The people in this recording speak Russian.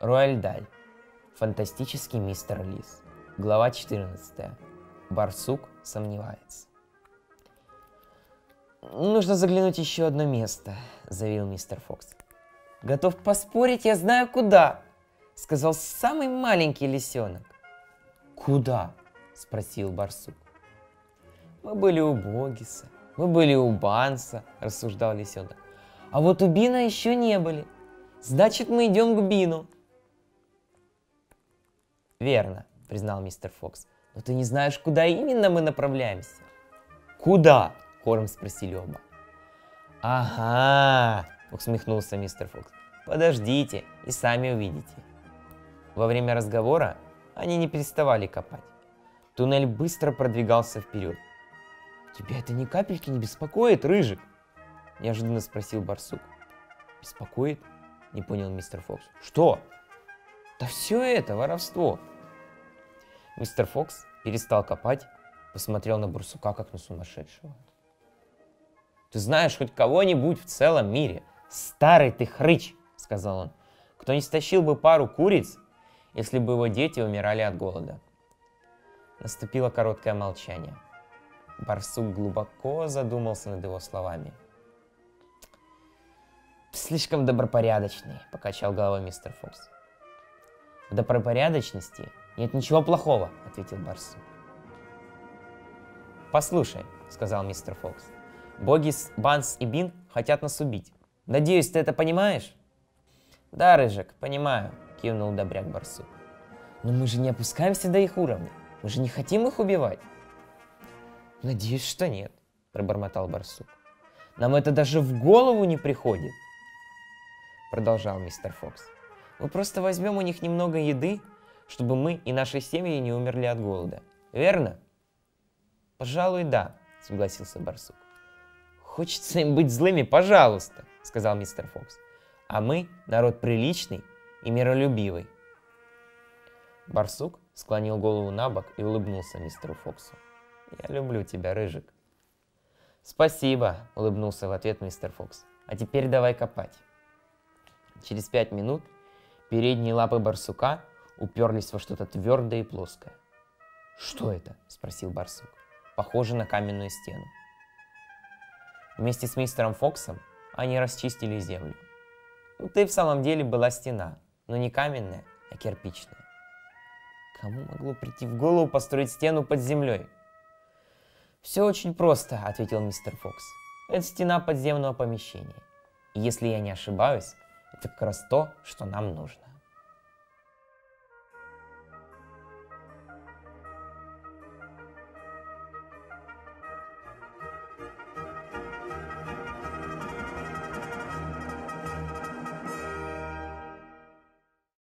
Рояль Даль. Фантастический мистер Лис. Глава 14. Барсук сомневается. «Нужно заглянуть еще одно место», — заявил мистер Фокс. «Готов поспорить, я знаю куда», — сказал самый маленький лисенок. «Куда?» — спросил барсук. «Мы были у Богиса, мы были у Банса», — рассуждал лисенок. «А вот у Бина еще не были. Значит, мы идем к Бину». «Верно», — признал мистер Фокс. «Но ты не знаешь, куда именно мы направляемся». «Куда?» — хором спросили оба. «Ага», — усмехнулся мистер Фокс. «Подождите и сами увидите». Во время разговора они не переставали копать. Туннель быстро продвигался вперед. «Тебя это ни капельки не беспокоит, Рыжик?» – неожиданно спросил барсук. «Беспокоит?» – не понял мистер Фокс. «Что?» «Да все это воровство!» Мистер Фокс перестал копать, посмотрел на барсука, как на сумасшедшего. «Ты знаешь хоть кого-нибудь в целом мире? Старый ты хрыч!» – сказал он. «Кто не стащил бы пару куриц, если бы его дети умирали от голода?» Наступило короткое молчание. Барсук глубоко задумался над его словами. «Слишком добропорядочный», — покачал головой мистер Фокс. «В добропорядочности нет ничего плохого», — ответил Барсук. «Послушай», — сказал мистер Фокс, — «боги Банс и Бин хотят нас убить. Надеюсь, ты это понимаешь?» «Да, Рыжик, понимаю», — кивнул добряк Барсук. «Но мы же не опускаемся до их уровня. Мы же не хотим их убивать. Надеюсь, что нет, пробормотал барсук. Нам это даже в голову не приходит. Продолжал мистер Фокс. Мы просто возьмем у них немного еды, чтобы мы и наши семьи не умерли от голода. Верно? Пожалуй, да, согласился барсук. Хочется им быть злыми, пожалуйста, сказал мистер Фокс. А мы народ приличный и миролюбивый. Барсук склонил голову на бок и улыбнулся мистеру Фоксу. «Я люблю тебя, Рыжик». «Спасибо», — улыбнулся в ответ мистер Фокс. «А теперь давай копать». Через пять минут передние лапы барсука уперлись во что-то твердое и плоское. «Что это?» — спросил барсук. «Похоже на каменную стену». Вместе с мистером Фоксом они расчистили землю. Тут и в самом деле была стена, но не каменная, а кирпичная. Кому могло прийти в голову построить стену под землей? «Все очень просто», — ответил мистер Фокс. «Это стена подземного помещения. И если я не ошибаюсь, это как раз то, что нам нужно».